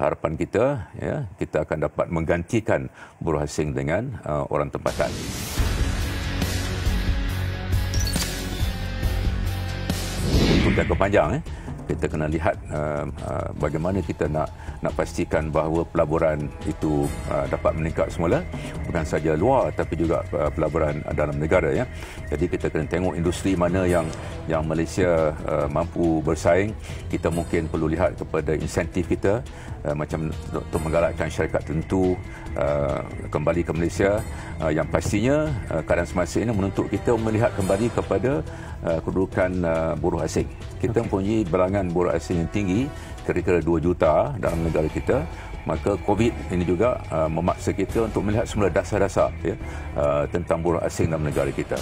harapan kita ya kita akan dapat menggantikan buruh asing dengan uh, orang tempatan. Untuk jangka panjang eh kita kena lihat uh, uh, bagaimana kita nak nak pastikan bahawa pelaburan itu uh, dapat meningkat semula bukan saja luar tapi juga uh, pelaburan dalam negara ya. Jadi kita kena tengok industri mana yang yang Malaysia uh, mampu bersaing. Kita mungkin perlu lihat kepada insentif kita uh, macam untuk menggalakkan syarikat tertentu uh, kembali ke Malaysia uh, yang pastinya uh, keadaan semasa ini menuntut kita melihat kembali kepada uh, kedudukan uh, buruh asing. Kita okay. mempunyai bilangan buruh asing yang tinggi, kira-kira 2 juta dalam negara kita. Maka COVID ini juga uh, memaksa kita untuk melihat semula dasar-dasar ya, uh, tentang buruh asing dalam negara kita.